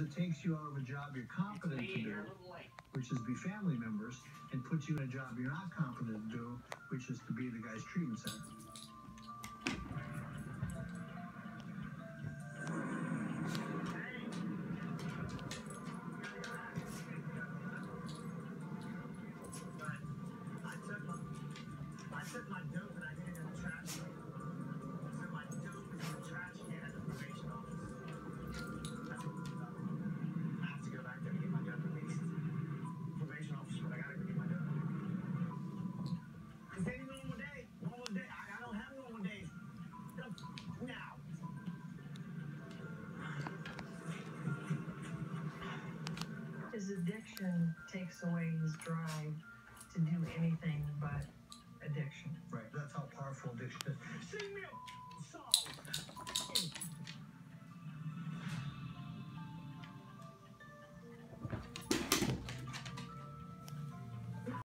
it takes you out of a job you're competent to do, which is be family members, and puts you in a job you're not competent to do, which is to be the guy's treatment center. I took my dope and I His addiction takes away his drive to do anything but addiction. Right. That's